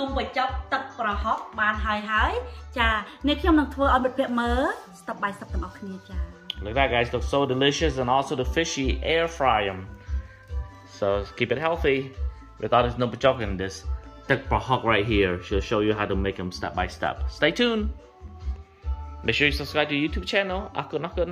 នំបញ្ចុកទឹកប្រហុកបានហើយហើយចានេះខ្ញុំនឹងធ្វើឲ្យមិត្តភ័ក្តិមើល step by step ទាំងអស់គ្នាចា Look at that, guys. Looks so delicious, and also the fishy air fry them. So keep it healthy without his number chocolate in this. Tek Bahok right here. She'll show you how to make them step by step. Stay tuned. Make sure you subscribe to YouTube channel. Akun Akun.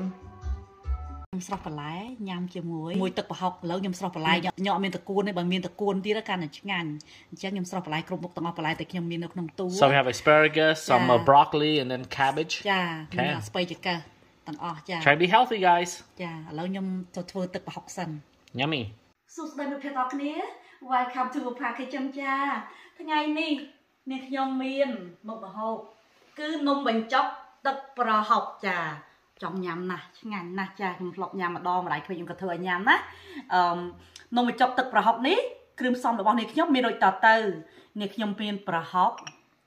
ខ្ញុំស្រស់បន្លែញ៉ាំជាមួយមួយទឹកប្រហុកឥឡូវខ្ញុំស្រស់បន្លែញ៉ាំញ៉ាំអត់មានតកួនទេបើមានតកួនទៀតកាន់តែឆ្ងាញ់អញ្ចឹងខ្ញុំស្រស់បន្លែគ្រប់មុខទាំងអស់បន្លែតែខ្ញុំមាននៅក្នុងទូ Some have asparagus, some uh, Yeah. broccoli, and then cabbage. ចាមាន Okay. ស្ពៃចកាទាំងអស់ចា Try to be healthy, guys. ចាឥឡូវខ្ញុំទៅធ្វើទឹកប្រហុកសិន Yummy. សួស្តីមិត្តភ័ក្តិទាំងអស់គ្នា Welcome to Papa Kitchen ចាថ្ងៃនេះនាងខ្ញុំមានមុខម្ហូបគឺនំបញ្ចុកទឹកប្រហុកចា ចង់ញ៉ាំណាស់ឆ្ងាញ់ណាស់ចាខ្ញុំធ្លាប់ញ៉ាំម្ដងម្ដាយក្មេងខ្ញុំក៏ធ្វើឲ្យញ៉ាំណាអឺនំបញ្ចុកទឹកប្រហុកនេះគ្រឿងផ្សំរបស់នាងខ្ញុំមានដូចតទៅនាងខ្ញុំមានប្រហុក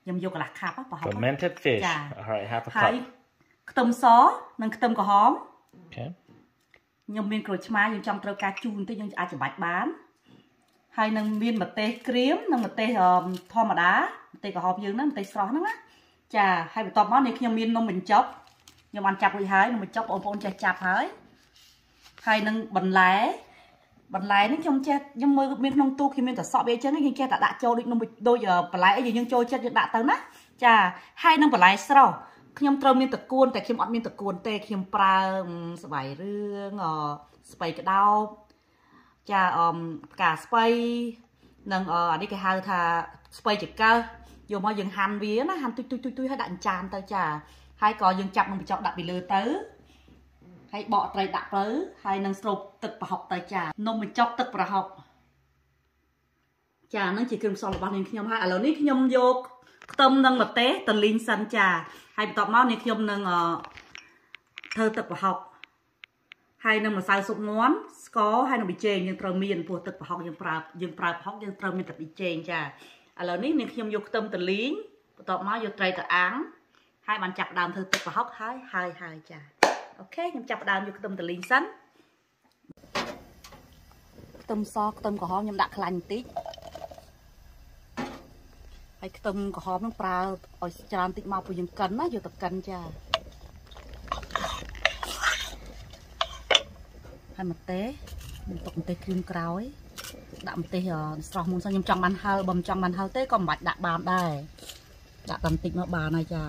ខ្ញុំយកកន្លះខាប់ណាប្រហុកណា Fermented fish. Yeah. All right, half a ហើយ cup. ខ្ទឹមសនិងខ្ទឹមក្រហម Okay. ខ្ញុំមានក្រូចឆ្មាយើងចង់ត្រូវការជូរបន្តិចយើងអាចច្របាច់បានហើយនឹងមានម្ទេសក្រៀមនិងម្ទេសអមធម្មតាម្ទេសក្រហមយើងហ្នឹងម្ទេសស្រស់ហ្នឹងណាចាហើយបន្ទាប់មកនេះខ្ញុំមាននំបញ្ចុក ខ្ញុំបានចាប់រួចហើយនំបញ្ចុកបងប្អូនចេះចាប់ហើយហើយនឹងបន្លែបន្លែនេះខ្ញុំចេះខ្ញុំមើលមានក្នុងទូខ្ញុំមានតែសក់វាអញ្ចឹងយើងចេះតែដាក់ចូលដូចនំដូចអឺបន្លែអីយើងចូលចិត្តយើងដាក់ទៅណាចាហើយនឹងបន្លែស្រស់ខ្ញុំត្រូវមានតកួនតែខ្ញុំអត់មានតកួនទេខ្ញុំប្រើអឺស្បៃរឿងអស្បៃក្តោបចាអមផ្កាស្បៃនិងអអានេះគេហៅថាស្បៃចង្កឹះយកមកយើងហាន់វាណាហាន់ទុយទុយទុយទុយឲ្យដាក់ចានទៅចា ហើយក៏យើងចាប់នំបញ្ចុកដាក់ពីលើទៅហើយបកត្រីដាក់ទៅហើយនឹងស្រូបទឹកប្រហុកទៅចានំបញ្ចុកទឹកប្រហុកចាហ្នឹងជាគ្រឿងផ្សំរបស់នាងខ្ញុំហើយឥឡូវនេះខ្ញុំយកខ្ទឹមនិងម្ទេសទៅលីងសិនចាហើយបន្ទាប់មកនាងខ្ញុំនឹងអធ្វើទឹកប្រហុកហើយនឹងម្សៅស៊ុបមាន់ស្ករហើយនឹងប៊ីចេងយើងត្រូវមានព្រោះទឹកប្រហុកយើងប្រើយើងប្រើប្រហុកយើងត្រូវមានទឹកប៊ីចេងចាឥឡូវនេះនាងខ្ញុំយកខ្ទឹមទៅលីងបន្ទាប់មកយកត្រីទៅអាំង ហើយបានចាប់ផ្ដើមធ្វើទឹកប្រហុកហើយហើយហើយចាអូខេខ្ញុំចាប់ផ្ដើមយកខ្ទឹមទៅលីងសិនខ្ទឹមសខ្ទឹមក្រហមខ្ញុំដាក់ខ្លាញ់បន្តិចហើយខ្ទឹមក្រហមនឹងប្រើឲ្យច្រើនតិចមកព្រោះយើងកិនណាយកទៅកិនចាហើយម្ទេសខ្ញុំទុកម្ទេសគ្រីមក្រោយដាក់ម្ទេសអស្រស់មុនសិនខ្ញុំចង់បានហឹលបើមិនចង់បានហឹលទេក៏មិនបាច់ដាក់បានដែរដាក់បន្តិចមកបានហើយចា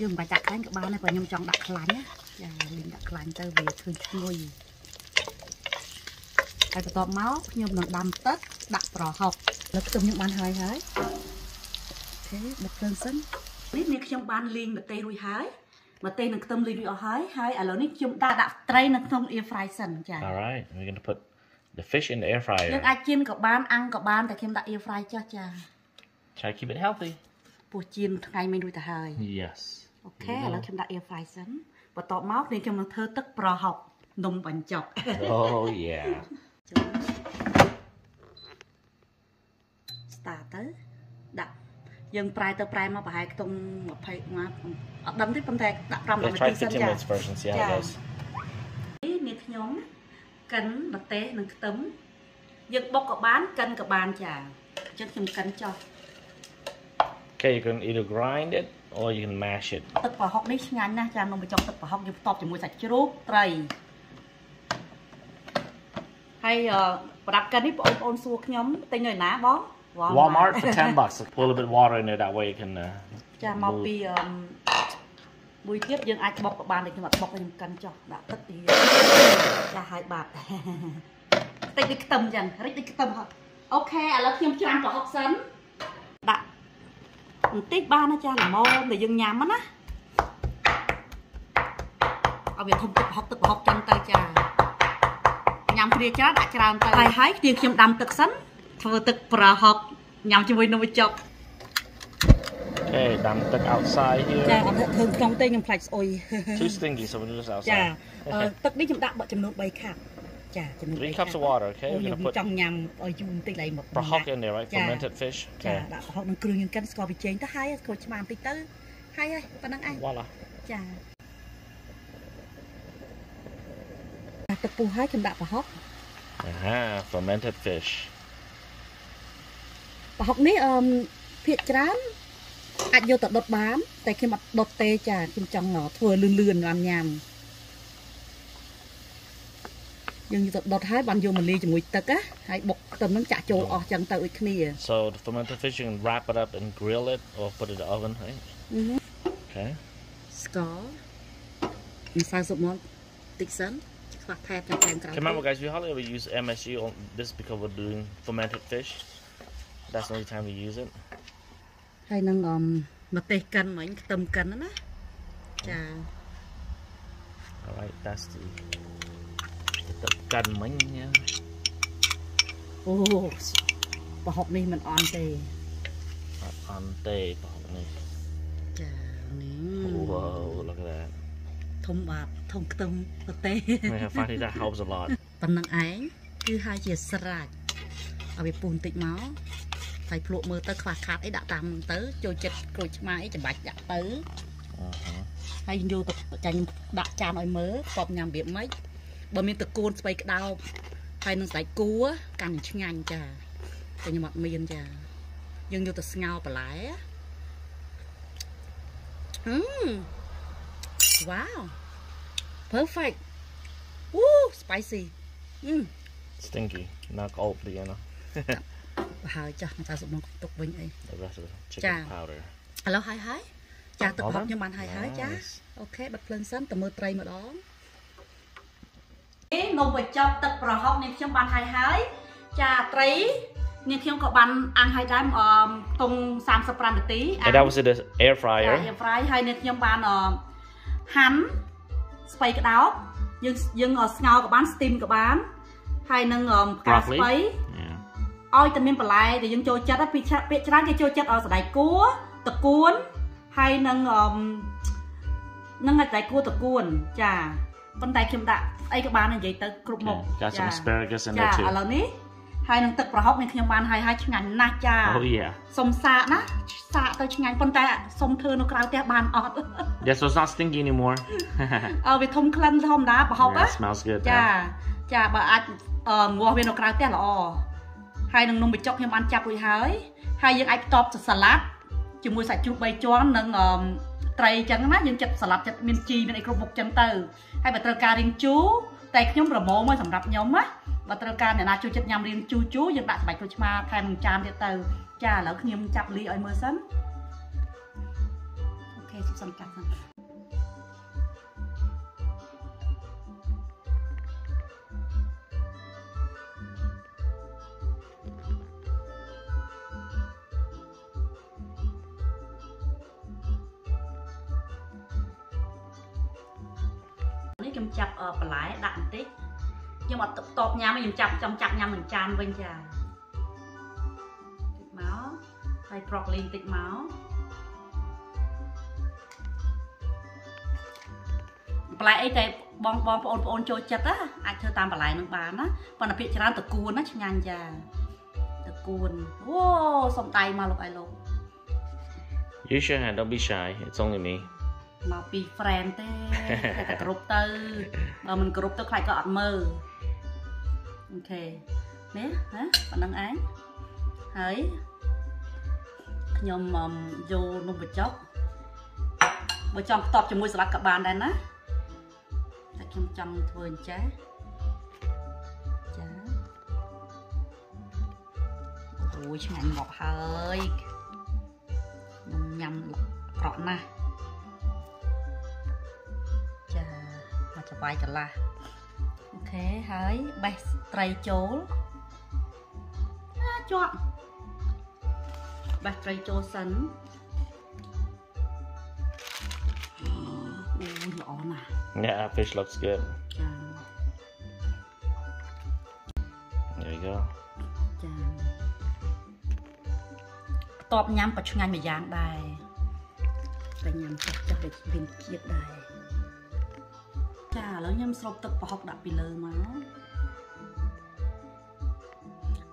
យើងមិនបាច់ដាក់ខ្លាញ់ក៏បានដែរបើខ្ញុំចង់ដាក់ខ្លាញ់ណាចាលេងដាក់ខ្លាញ់ទៅវាឃើញឈ្ងុយហើយបន្ទាប់មកខ្ញុំនឹងដាំទឹកដាក់ប្រហុកលើខ្ទឹមខ្ញុំបានហើយហើយអូខេបិទភ្លើងសិននេះនេះខ្ញុំបានលីងម្ទេសរួចហើយម្ទេសនិងខ្ទឹមលីងរួចអស់ហើយហើយឥឡូវនេះខ្ញុំដាក់ដាក់ត្រីនៅក្នុង air fry សិនចា All right. We're going to put the fish in the air យើង fryer. អាចជៀនក៏បានអាំងក៏បានតែខ្ញុំដាក់ air fry ចុះចា Try to keep it healthy. ពោះជៀនថ្ងៃមិញរួចទៅហើយ Yes. អូខេឥឡូវខ្ញុំដាក់ air fry សិនបន្ទាប់មកនេះខ្ញុំនឹងធ្វើទឹកប្រហុកនំបញ្ចុក Oh, yeah. ចូល start ទៅដាក់យើងប្រែទៅប្រែមកប្រហែលខ្ទង់20មកអត់ដឹងទេប៉ុន្តែដាក់5 Yeah, នា try ទីសិន15ចា minutes first and see how it Yeah. goes. នេះនេះខ្ញុំកិនម្ទេសនិងខ្ទឹមយើងបុកក៏បានកិនក៏បានចាអញ្ចឹងខ្ញុំកិនចុះ Okay, you can either grind it or you can mash it. ទឹកប្រហុកនេះឆ្ងាញ់ណាស់ចានំបញ្ចុកទឹកប្រហុកយើងផ្ទាប់ជាមួយសាច់ជ្រូកត្រីហើយអឺប្រដាប់កិននេះបងប្អូនសួរខ្ញុំទិញនៅណាបង Walmart for 10 bucks. Put a little bit of water in there. That way you can. Uh, ចាមក move. ពីអឺមួយទៀតយើងអាចបុកក៏បានតែខ្ញុំអត់បុកទេខ្ញុំកិនចុះដាក់ទឹកទីចាស់ហើយបាត់តិចដូចខ្ទឹមចឹងរិចដូចខ្ទឹមហត់អូខេឥឡូវខ្ញុំច្រាំប្រហុកសិនដាក់ បន្តិចបានណាចាស់ល្មមដែលយើងញ៉ាំណាឲ្យវាធំទឹកប្រហុកទឹកប្រហុកចឹងទៅចាញ៉ាំគ្នាច្រើនដាក់ច្រើនទៅហើយហើយគ្នាខ្ញុំដាំទឹកសិនធ្វើទឹកប្រហុកញ៉ាំជាមួយនំបញ្ចុក Okay, damn tuck outside ចា here. អត់ធ្វើក្នុងទេខ្ញុំខ្លាចស្អុយ Too stinky, so we'll do this ចា outside. អឺទឹកនេះខ្ញុំដាក់បកចំនួន3ខាប់ ចាជំនួយ 3 cups of water okay we're going to put ចង់ញ៉ាំឲ្យយូរបន្តិចឡើងមក Prohock in there right fermented fish ចាដាក់ប្រហុកនឹងគ្រឿងយើងកិនស្ករប៊ីចេងទៅហើយគ្រូឆ្មាបន្តិចទៅហើយហើយប៉ុណ្្នឹងឯងវ៉ាឡាចាដាក់ទឹកពុះហើយខ្ញុំដាក់ប្រហុកអាហា fermented fish ប្រហុកនេះអឺភាកច្រើនអាចយកទៅដុតបាន តែខ្ញុំអត់ដុតទេចាខ្ញុំចង់ធ្វើលឿនៗញ៉ាំញ៉ាំ យើងយកទៅដុតហើយបានយកមកលាយជាមួយទឹកណាហើយបុកខ្ទឹមហ្នឹងចាក់ចូលអស់ចឹងទៅដូចគ្នា So the fermented fish, you can wrap it up and grill it or put it in the oven, right? អឺហឺ Okay. ស្ករម្សៅស៊ុបមកតិចសិនខ្វះថែបចាំតាមក្រោយ Okay, remember guys, we hardly ever use MSG on this because we're doing fermented fish. That's the only time we use it. ហើយនឹងអមម្ទេសកិនមិញខ្ទឹមកិនណាចា Alright, that's the the gun ming yeah. អូប្រហុកនេះមិនអន់ទេ On day នេះចានេះ Whoa, look at that. ធំបាទធំខ្ទឹមម្ទេស Yeah, finally that helps a lot. ប៉ុណ្្នឹងឯងគឺហើយជាស្រេចឲ្យវាពុះបន្តិចមកហើយភ្លក់មើលទៅខ្វះខាតអីដាក់តាមហ្នឹងទៅចូលចិត្តក្រូចឆ្មាអីច្បាច់ដាក់ទៅ Uh-huh. ហើយយកទៅចាញ់ដាក់ចានឲ្យមើលកប់ញ៉ាំរបៀបម៉េច បើមានតកូនស្បៃក្តោបហើយនឹងស្បែកគួរកាន់តែឆ្ងាញ់ចាតែខ្ញុំអត់មានចាយើងយកទៅស្ងោរបន្លែហឹម Wow perfect Woo spicy ហឹម Stinky. Not cold, you know. ប្រហើយចាស់មកតាមសុំមកទុកវិញអី The rest of the chicken Chà. powder. ឥឡូវហើយហើយចាទឹកអរហុកគុណខ្ញុំបានហើយហើយចា Nice. អូខេបិទភ្លើងសិនទៅមើលត្រីម្ដង នេះនំបញ្ចប់ទឹកប្រហុកនេះខ្ញុំបានហើយហើយចាត្រីនេះខ្ញុំក៏បានអាំងហើយដែរអមតុង35នាទី And that was in the air ចា fryer. យ៉ាហ្វ្រៃហើយនេះខ្ញុំបានអមហាន់ស្ពៃក្តោបយើងយើងស្ងោរក៏បាន steam ក៏បានហើយនឹងអមផ្កាស្ Broccoli ពៃ Yeah. ឲ្យតែមានបន្លែដែលយើងចូលចិត្តពីពាក្យច្រើនគេចូលចិត្តឲ្យសណ្តែកគួរតកួនហើយនឹងអមនឹងសណ្តែកគួរតកួនចា ប៉ុន្តែខ្ញុំដាក់អីក៏បាននិយាយទៅគ្រប់មុខ Okay. Got some ចា asparagus in ចា there ឥ too. ឡូវនេះហើយនឹងទឹកប្រហុកនេះខ្ញុំបានហើយហើយឆ្ងាញ់ណាស់ចា Oh yeah. សុំសាកណាសាកទៅឆ្ងាញ់ប៉ុន្តែសុំធ្វើនៅក្រៅផ្ទះបានអត់ Yeah, so it's not stinky anymore. អើវាធំក្លិនធម្មតាប្រហុក yeah, ណា it smells good. ចា now. ចាបើអាចអឺងាស់វានៅក្រៅផ្ទះល្អហើយនឹងនំបញ្ចុកខ្ញុំបានចាប់រួចហើយហើយយើងអាចផ្ទាប់សាឡាត់ជាមួយសាច់ជ្រូក3ជាន់និងអឺ ត្រីអញ្ចឹងណាយើងចិត្តសាឡាត់ចិត្តមានជីមានអីគ្រប់មុខអញ្ចឹងទៅហើយបើត្រូវការរៀងជូរតែខ្ញុំប្រមូលមកសម្រាប់ខ្ញុំណាបើត្រូវការអ្នកណាចូលចិត្តញ៉ាំរៀងជូរជូរយើងដាក់ស្បែកក្រូចឆ្មាថែមនឹងចានទៀតទៅចាឥឡូវខ្ញុំចាប់លីឲ្យមើលសិនអូខេសុំសិនកាត់សិន ខ្ញុំចាប់អឺបន្លែដាក់បន្តិចខ្ញុំអត់តបញ៉ាំទេខ្ញុំចាប់ចង់ចាប់ញ៉ាំនឹងចានវិញចាតិចមកហើយ broccoli បន្តិចមកបន្លែអីតែបងបងប្អូនប្អូនចូលចិត្តណាអាចធ្វើតាមបន្លែនឹងបានណាប៉ុន្តែភាគច្រើនតកួនណាឆ្ងាញ់ចាតកួនអូសំដៃមកលោកអីលោក Use your hand, don't be shy. It's only me. មកពី friend ទេតែតែគ្រប់ទៅបើមិនគ្រប់ទៅខ្លាចក៏អត់មើលអូខេនេះណាប៉ុណ្្នឹងឯងហើយខ្ញុំអមយកនំបញ្ចុកបើចង់ផ្ទាប់ជាមួយសាឡាត់ក៏បានដែរណាតែខ្ញុំចង់ធ្វើអញ្ចេះចាអូយឆ្ងាញ់មកហើយខ្ញុំញ៉ាំក្រក់ណាស់ មកច្បាយកន្លះអូខេហើយបេះត្រីចូលអាជាប់បេះត្រីចូលសិនអូយល្អណាស់ Yeah, fish looks good. ចា There you go. ចាបន្ទាប់ញ៉ាំក៏ឆ្ងាញ់មួយយ៉ាងដែរតែញ៉ាំចោះចោះដូចមានជាតិដែរ ចាឥឡូវខ្ញុំស្រូបទឹកប្រហុកដាក់ពីលើមក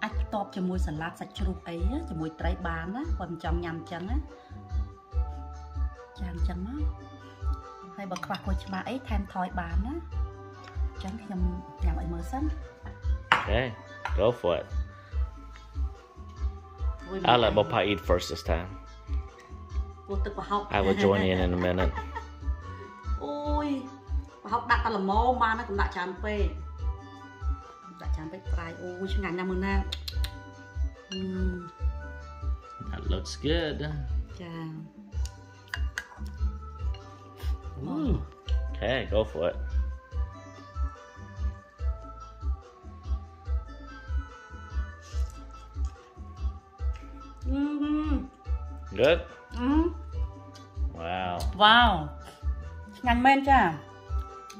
អាចបន្ទាប់ជាមួយសាឡាត់សាច់ជ្រូកអីណាជាមួយត្រីបានណាបើមិនចង់ញ៉ាំអញ្ចឹងណាចាអញ្ចឹងមកហើយបើខ្វះក្រូចឆ្មាអីថែមថយបានណាចឹងខ្ញុំញ៉ាំឲ្យមើលសិន Okay, go for it. I'll let Bopa eat first this time. ពោះទឹកប្រហុក I will join in in a minute. អូយប្រហុកដាក់តែល្មមបានហើយកុំដាក់ច្រើនពេកដាក់ច្រើនពេកប្រៃអូយឆ្ងាញ់ណាស់មើលណាអឺ That looks good. ចា Ooh. Okay, go for it. អឺ Good? អឺ Wow. វ៉ាវឆ្ងាញ់មែនចា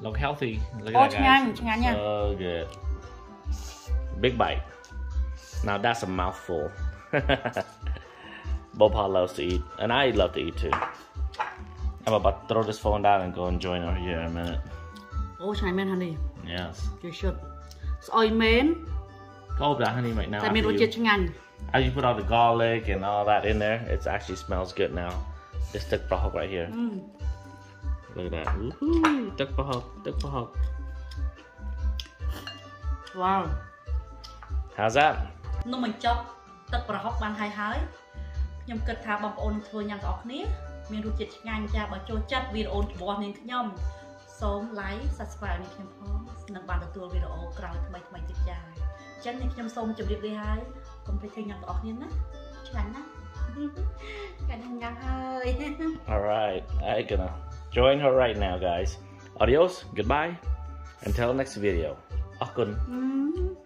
Look healthy. Look at oh, that, guys. Ăn, so good. Big bite. Now that's a mouthful. Bopa loves to eat, and I love to eat too. I'm about to throw this phone down and go and join her here in a minute. Oh, try men, honey. Yes. You should. So, I mean, Go that, honey, right now. After you, as you put all the garlic and all that in there, it actually smells good now. This thick broth right here. Mm. អឺ Look at that. Woohoo! Tuk bahok, tuk bahok. វ៉ាវ How's that? នំបញ្ចុកទឹកប្រហុកបានហើយហើយខ្ញុំគិតថាបងប្អូននឹងធ្វើញ៉ាំទាំងអស់គ្នាមានរសជាតិឆ្ងាញ់ចាបើចូលចិត្តវីដេអូរបស់នាងខ្ញុំសូម like subscribe នាងខ្ញុំផងនឹងបានទទួលវីដេអូក្រោយថ្មីថ្មីៗទៀតចាអញ្ចឹងនាងខ្ញុំសូមជម្រាបលាហើយកុំភ្លេចធ្វើញ៉ាំទាំងអស់គ្នាណាឆ្ងាញ់ណាស់កាញ់ញ៉ាំហើយ All right, I'm gonna join her right now, guys. Adios, goodbye, until next video. អឺ